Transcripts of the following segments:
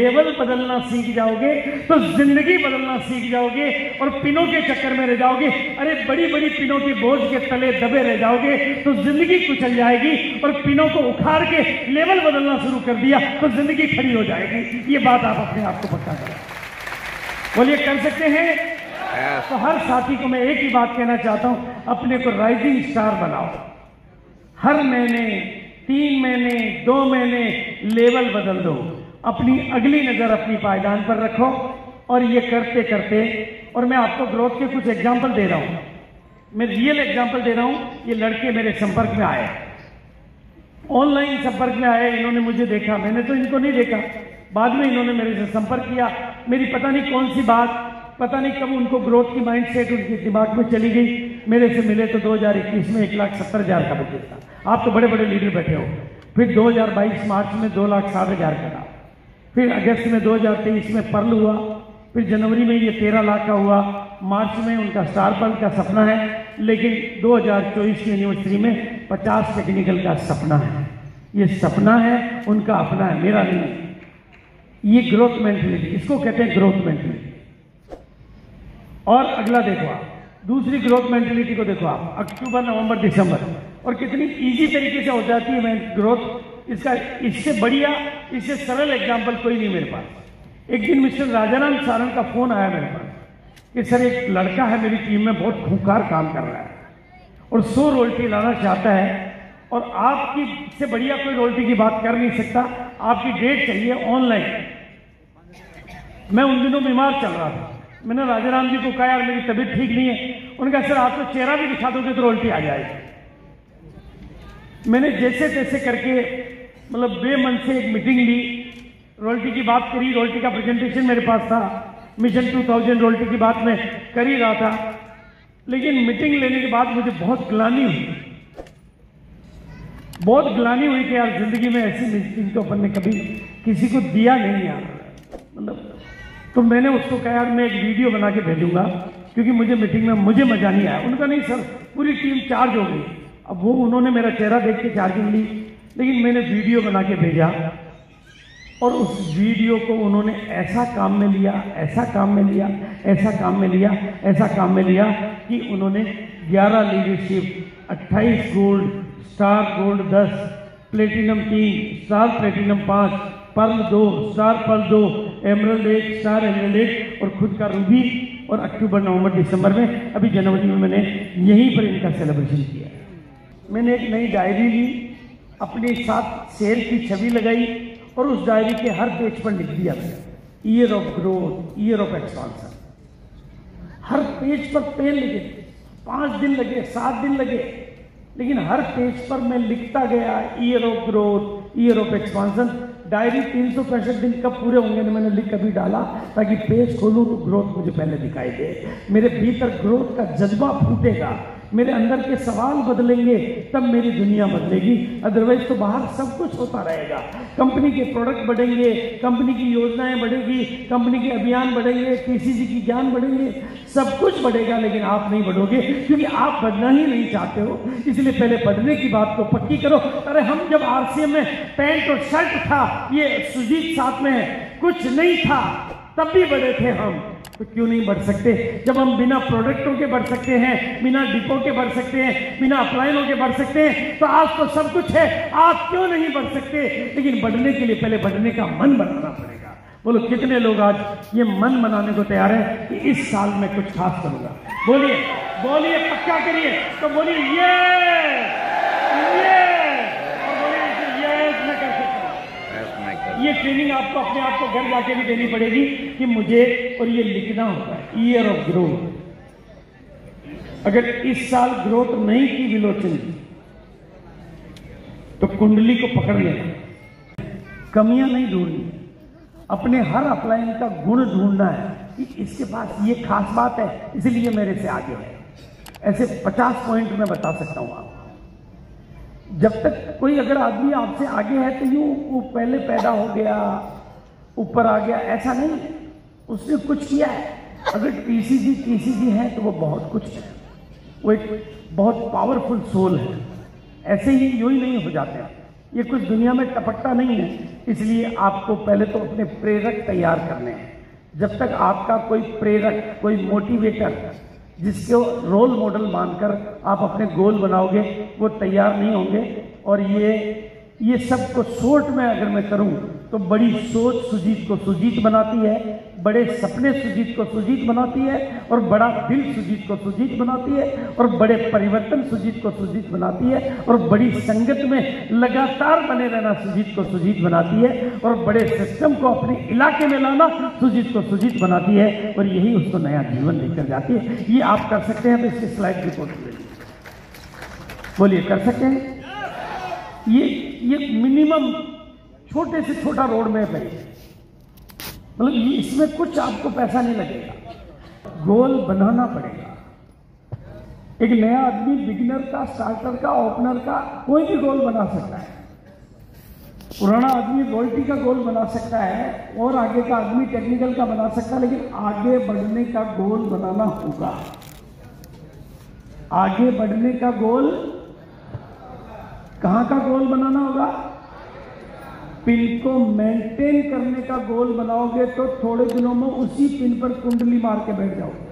Level बदलना सीख जाओगे तो ज़िंदगी बदलना सीख जाओगे और पिनों के चक्कर में रह जाओगे। अरे बड़ी बड़ी पिनों के बोझ के तले दबे रह जाओगे तो ज़िंदगी कुचल जाएगी और पिनों को उखाड़ के लेवल बदलना शुरू कर दिया तो ज़िंदगी खड़ी हो जाएगी। ये बात आप अपने आप को पता करें। बोलिए कर सकते हैं? तो हर साथी को मैं एक ही बात कहना चाहता हूँ अपने को राइजिंग स्टार बनाओ। हर महीने तीन महीने दो महीने लेवल बदल दो। अपनी अगली नज़र अपनी पायदान पर रखो और ये करते करते, और मैं आपको ग्रोथ के कुछ एग्ज़ाम्पल दे रहा हूँ। मैं रियल एग्ज़ाम्पल दे रहा हूँ, ये लड़के मेरे संपर्क में आए। ऑनलाइन संपर्क में आए, इन्होंने मुझे देखा। मैंने तो इनको नहीं देखा। बाद में इन्होंने मेरे से संपर्क किया। मेरी पता नहीं कौन सी बात, पता नहीं कब उनको ग्रोथ की माइंड सेट उनके दिमाग में चली गई। मेरे से मिले तो 2021 में एक लाख सत्तर हज़ार का बजट था। आप तो बड़े बड़े लीडर बैठे हो। फिर 2022 मार्च में दो लाख साठ हज़ार का था। फिर अगस्त में 2023 में पर्ल हुआ। फिर जनवरी में ये तेरह लाख का हुआ। मार्च में उनका स्टार पर्ल का सपना है, लेकिन 2024 की यूनिवर्सिटी में 50 टेक्निकल का सपना है। ये सपना है, उनका अपना है, मेरा नहीं। ये ग्रोथ मेंटलिटी इसको कहते हैं ग्रोथ मेंटलिटी और अगला देखो आप, दूसरी ग्रोथ मेंटलिटी को देखो आप, अक्टूबर, नवंबर, दिसंबर। और कितनी इजी तरीके से हो जाती है ग्रोथ इसका, इससे बढ़िया, इससे सरल एग्ज़ाम्पल कोई नहीं मेरे पास। एक दिन मिस्टर राजाराम सारण का फ़ोन आया मेरे पास कि, सर, एक लड़का है मेरी टीम में, बहुत खूंखार काम कर रहा है और सौ रोल्टी लाना चाहता है और आपकी से बढ़िया कोई रोल्टी की बात कर नहीं सकता। आपकी डेट चाहिए ऑनलाइन मैं उन दिनों बीमार चल रहा था। मैंने राजाराम जी को कहा, यार, मेरी तबीयत ठीक नहीं है। उनका सर, आप तो चेहरा भी दिखा दोगे तो रोल्टी आ जाएगी। मैंने जैसे तैसे करके मतलब बेमन से एक मीटिंग ली। रोल्टी की बात करी रोल्टी का प्रेजेंटेशन मेरे पास था। मिशन 2000 रोल्टी की बात मैं कर ही रहा था। लेकिन मीटिंग लेने के बाद मुझे बहुत ग्लानी हुई। बहुत ग्लानी हुई कि यार ज़िंदगी में ऐसी मीटिंग तो अपन ने कभी किसी को दिया नहीं यार। मतलब तो मैंने उसको कहा, यार मैं एक वीडियो बना के भेजूँगा, क्योंकि मुझे मीटिंग में मुझे मज़ा नहीं आया। उनका नहीं, सर, पूरी टीम चार्ज हो गई। अब वो उन्होंने मेरा चेहरा देख के चार्जिंग ली। लेकिन मैंने वीडियो बना के भेजा और उस वीडियो को उन्होंने ऐसा काम में लिया, ऐसा काम में लिया, ऐसा काम में लिया, ऐसा काम में लिया कि उन्होंने 11 leadership 28 gold star gold 10 platinum तीन स्टार प्लेटिनम पाँच पर्ल दो स्टार पर्ल दो एमरल्ड एक स्टार एमरल्ड एक और खुद का रूबी और अक्टूबर, नवंबर, दिसंबर में, अभी जनवरी में मैंने यहीं पर इनका सेलिब्रेशन किया। मैंने एक नई डायरी ली अपने साथ शेर की छवि लगाई और उस डायरी के हर पेज पर लिख दिया। मैंने year of growth year of expansion her page पर पेन लगे पाँच दिन लगे, सात दिन लगे। लेकिन हर पेज पर मैं लिखता गया year of growth year of expansion diary तीन सौ पैंसठ दिन कब पूरे होंगे मैंने लिख कभी डाला, ताकि पेज खोलूं तो ग्रोथ मुझे पहले दिखाई दे। मेरे भीतर ग्रोथ का जज्बा फूटेगा। मेरे अंदर के सवाल बदलेंगे, तब मेरी दुनिया बदलेगी। अदरवाइज़ तो बाहर सब कुछ होता रहेगा। कंपनी के प्रोडक्ट बढ़ेंगे कंपनी की योजनाएँ बढ़ेगी कंपनी के अभियान बढ़ेंगे पीसीसी की ज्ञान बढ़ेंगे, सब कुछ बढ़ेगा, लेकिन आप नहीं बढ़ोगे, क्योंकि आप बढ़ना ही नहीं चाहते हो। इसलिए पहले बढ़ने की बात को पक्की करो। अरे हम जब आरसीएम में पैंट और शर्ट था, ये सुजीत साथ में है, कुछ नहीं था। तब भी बढ़े थे हम। तो क्यों नहीं बढ़ सकते? जब हम बिना प्रोडक्टों के बढ़ सकते हैं, बिना डिपो के बढ़ सकते हैं, बिना अप्लाइनों के बढ़ सकते हैं तो आज तो सब कुछ है। आप क्यों नहीं बढ़ सकते? लेकिन बढ़ने के लिए पहले बढ़ने का मन बनाना पड़ेगा। बोलो, कितने लोग आज ये मन बनाने को तैयार है कि इस साल में कुछ खास करूँगा? बोलिए बोलिए, पक्का करिए। तो बोलिए ये ये ट्रेनिंग आपको अपने आप को घर जाके भी देनी पड़ेगी कि मुझे और ये लिखना होगा ईयर ऑफ़ ग्रोथ अगर इस साल ग्रोथ नहीं की विलोचन की तो कुंडली को पकड़ लेना। कमियाँ नहीं ढूंढनी। अपने हर अपलाइन का गुण ढूंढना है कि इसके पास ये खास बात है, इसलिए मेरे से आगे है। ऐसे 50 पॉइंट मैं बता सकता हूँ आपको। जब तक कोई अगर आदमी आपसे आगे है तो यूँ वो पहले पैदा हो गया, ऊपर आ गया, ऐसा नहीं। उसने कुछ किया है। अगर टीसीजी टीसीजी है तो वो बहुत कुछ है। वो एक बहुत पावरफुल सोल है। ऐसे ही यूँ ही नहीं हो जाते हैं ये कुछ दुनिया में टपकता नहीं है। इसलिए आपको पहले तो अपने प्रेरक तैयार करने हैं। जब तक आपका कोई प्रेरक, कोई मोटिवेटर जिसको रोल मॉडल मानकर आप अपने गोल बनाओगे वो तैयार नहीं होंगे। और ये ये सबको शॉर्ट में अगर मैं करूँ तो बड़ी सोच सुजीत को सुजीत बनाती है, बड़े सपने सुजीत को सुजीत बनाती है, और बड़ा दिल सुजीत को सुजीत बनाती है, और बड़े परिवर्तन सुजीत को सुजीत बनाती है, और बड़ी संगत में लगातार बने रहना सुजीत को सुजीत बनाती है, और बड़े सिस्टम को अपने इलाके में लाना सुजीत को सुजीत बनाती है, और यही उसको नया जीवन लेकर जाती है। ये आप कर सकते हैं तो इसकी स्लाइड रिपोर्ट बोलिए, कर सकते हैं? ये ये मिनिमम छोटे से छोटा रोड मैप है। मतलब इसमें कुछ आपको पैसा नहीं लगेगा। गोल बनाना पड़ेगा। एक नया आदमी बिगिनर का स्टार्टर का ओपनर का कोई भी गोल बना सकता है। पुराना आदमी रॉयल्टी का गोल बना सकता है और आगे का आदमी टेक्निकल का बना सकता है, लेकिन आगे बढ़ने का गोल बनाना होगा। आगे बढ़ने का गोल कहाँ का गोल बनाना होगा? पिन को मेंटेन करने का गोल बनाओगे तो थोड़े दिनों में उसी पिन पर कुंडली मार के बैठ जाओगे।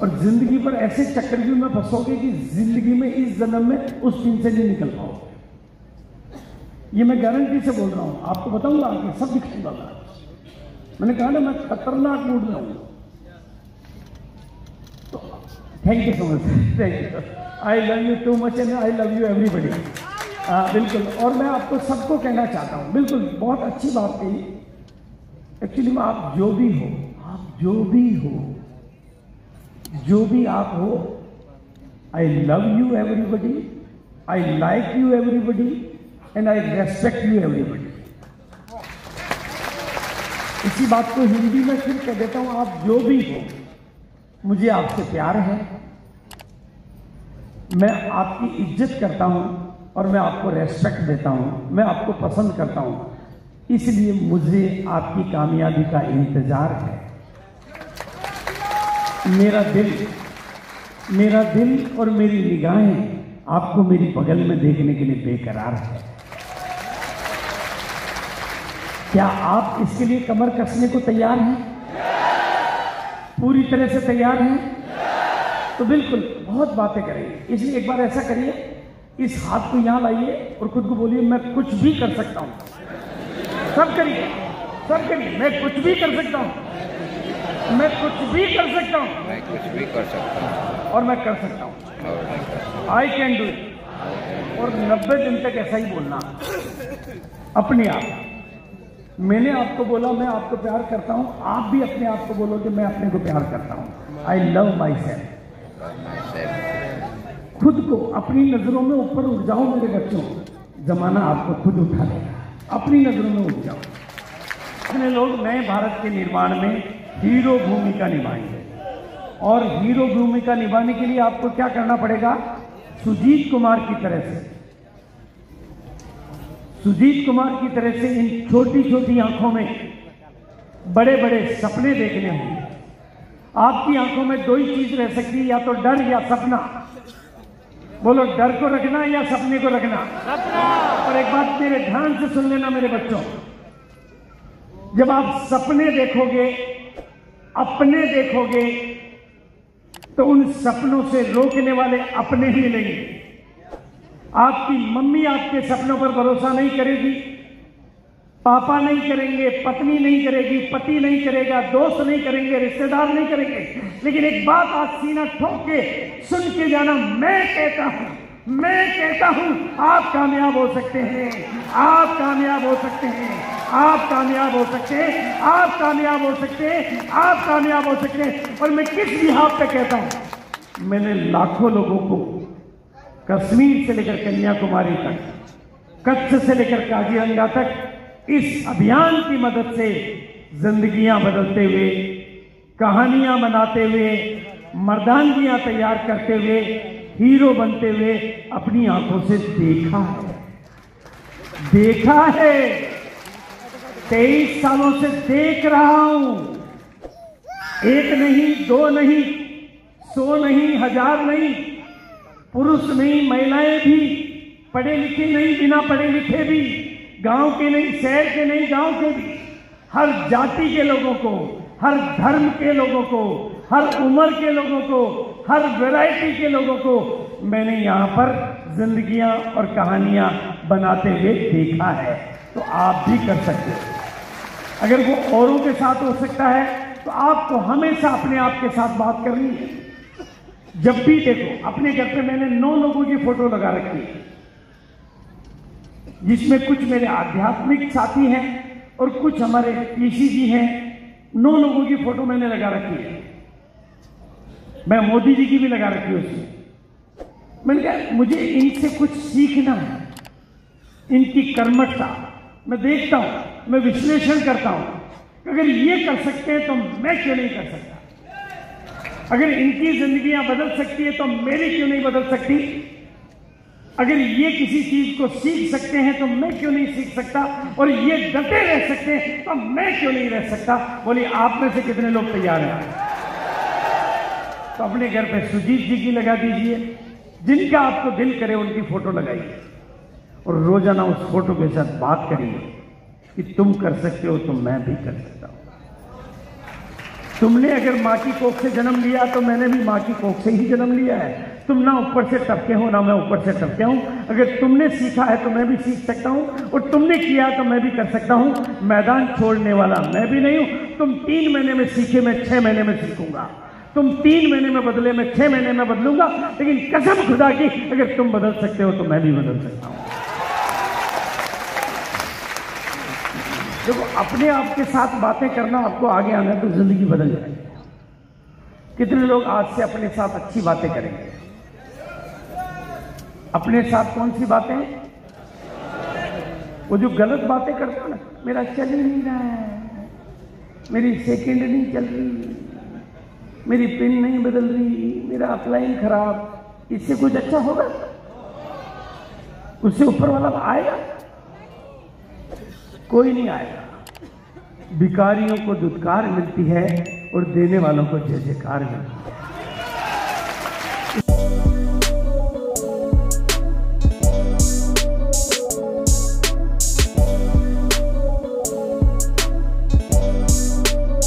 और ज़िंदगी पर ऐसे चक्रव्यूह में फंसोगे कि ज़िंदगी में इस जन्म में उस पिन से नहीं निकल पाओगे? ये मैं गारंटी से बोल रहा हूँ। आपको बताऊँगा आगे, सब दिखाऊँगा मैंने कहा ना, मैं खतरनाक मूड में हूँ। Thank you so much thank you I love you too much and I love you everybody बिल्कुल। और मैं आपको सबको कहना चाहता हूँ। बिल्कुल, बहुत अच्छी बात कही। एक्चुअली में आप जो भी हो, आप जो भी हो, जो भी आप हो I love you everybody I like you everybody and I respect you everybody इसी बात को हिंदी में फिर कह देता हूँ, आप जो भी हो, मुझे आपसे प्यार है। मैं आपकी इज़्ज़त करता हूँ और मैं आपको रेस्पेक्ट देता हूँ। मैं आपको पसंद करता हूँ। इसलिए मुझे आपकी कामयाबी का इंतज़ार है। मेरा दिल मेरा दिल और मेरी निगाहें आपको मेरी बगल में देखने के लिए बेकरार है। क्या आप इसके लिए कमर कसने को तैयार हैं? पूरी तरह से तैयार हैं? तो बिल्कुल बहुत बातें करेंगे इसलिए एक बार ऐसा करिए इस हाथ को यहाँ लाइए और खुद को बोलिए मैं कुछ भी कर सकता हूँ। सब करिए सब करिए। मैं कुछ भी कर सकता हूँ। मैं कुछ भी कर सकता हूँ। मैं कुछ भी कर सकता हूँ। और मैं कर सकता हूँ। आई कैन डू इट और 90 दिन तक ऐसा ही बोलना। अपने आप। मैंने आपको बोला मैं आपको प्यार करता हूँ। आप भी अपने आप को बोलो कि मैं अपने को प्यार करता हूँ। I love myself. खुद को अपनी नज़रों में ऊपर उठ जाओ मेरे बच्चों। जमाना आपको खुद उठा लेगा। अपनी नज़रों में उठ जाओ। इतने लोग नए भारत के निर्माण में हीरो भूमिका निभाएँगे। और हीरो भूमिका निभाने के लिए आपको क्या करना पड़ेगा? सुजीत कुमार की तरह से। सुजीत कुमार की तरह से इन छोटी छोटी आँखों में बड़े बड़े सपने देखने होंगे। आपकी आँखों में दो ही चीज़ रह सकती है, या तो डर या सपना। बोलो, डर को रखना या सपने को रखना? और एक बात मेरे ध्यान से सुन लेना मेरे बच्चों। जब आप सपने देखोगे, अपने देखोगे तो उन सपनों से रोकने वाले अपने ही मिलेंगे। आपकी मम्मी आपके सपनों पर भरोसा नहीं करेगी पापा नहीं करेंगे, पत्नी नहीं करेगी, पति नहीं करेगा, दोस्त नहीं करेंगे, रिश्तेदार नहीं करेंगे। लेकिन एक बात आज सीना ठोक के सुन के जाना, मैं कहता हूँ, मैं कहता हूँ, आप कामयाब हो सकते हैं, आप कामयाब हो सकते हैं, आप कामयाब हो सकते हैं, आप कामयाब हो सकते हैं, आप कामयाब हो सकते हैं। और मैं किस बिहार पे कहता हूँ, मैंने लाखों लोगों को कश्मीर से लेकर कन्याकुमारी तक, कच्छ से लेकर काजीरंगा तक इस अभियान की मदद से जिंदगियाँ बदलते हुए, कहानियाँ बनाते हुए, मर्दानगियाँ तैयार करते हुए, हीरो बनते हुए अपनी आँखों से देखा है। देखा है। तेईस सालों से देख रहा हूँ। एक नहीं, दो नहीं, सौ नहीं, हज़ार नहीं, पुरुष नहीं, महिलाएँ भी, पढ़े लिखे नहीं, बिना पढ़े लिखे भी गाँव के नहीं, शहर के नहीं, गाँव के भी। हर जाति के लोगों को, हर धर्म के लोगों को, हर उम्र के लोगों को, हर वैरायटी के लोगों को मैंने यहाँ पर जिंदगियाँ और कहानियाँ बनाते हुए देखा है। तो आप भी कर सकते हो। अगर वो औरों के साथ हो सकता है तो आपको हमेशा अपने आप के साथ बात करनी है। जब भी देखो, अपने घर पे मैंने नौ लोगों की फ़ोटो लगा रखी है। जिसमें कुछ मेरे आध्यात्मिक साथी हैं और कुछ हमारे पीसी जी हैं, नौ लोगों की फ़ोटो मैंने लगा रखी है। मैं मोदी जी की भी लगा रखी है उसमें। मैंने कहा, मुझे इनसे कुछ सीखना है। इनकी कर्मठता, मैं देखता हूँ, मैं विश्लेषण करता हूँ। अगर ये कर सकते हैं तो मैं क्यों नहीं कर सकता? अगर इनकी जिंदगियाँ बदल सकती है तो मेरी क्यों नहीं बदल सकती? अगर ये किसी चीज़ को सीख सकते हैं तो मैं क्यों नहीं सीख सकता? और ये डटे रह सकते हैं तो मैं क्यों नहीं रह सकता? बोली आप में से कितने लोग तैयार हैं? तो अपने घर पे सुजीत जी की लगा दीजिए। जिनका आपको दिल करे, उनकी फ़ोटो लगाइए। और रोज़ाना उस फ़ोटो के साथ बात करिए कि तुम कर सकते हो तो मैं भी कर सकता हूँ। तुमने अगर माँ की कोख से जन्म लिया तो मैंने भी माँ की कोख से ही जन्म लिया है। तुम ना ऊपर से टपके हो, ना मैं ऊपर से टपके हूँ। अगर तुमने सीखा है तो मैं भी सीख सकता हूँ, और तुमने किया तो मैं भी कर सकता हूँ। मैदान छोड़ने वाला मैं भी नहीं हूँ। तुम तीन महीने में सीखे, मैं छः महीने में सीखूँगा। तुम तीन महीने में बदले, मैं छः महीने में बदलूँगा। लेकिन कसम खुदा की, अगर तुम बदल सकते हो तो मैं भी बदल सकता हूँ। देखो, अपने आप के साथ बातें करना आपको आगे आना तो ज़िंदगी बदल जाएगी। कितने लोग आज से अपने साथ अच्छी बातें करेंगे? अपने साथ कौन सी बातें? वो जो गलत बातें करता है ना, मेरा चल ही नहीं रहा है। मेरी सेकंड नहीं चल रही। मेरी पिन नहीं बदल रही। मेरा अपलाइन खराब। इससे कुछ अच्छा होगा? उससे ऊपर वाला आएगा। कोई नहीं आएगा। भिकारियों को दुत्कार मिलती है और देने वालों को जय जयकार मिलती है।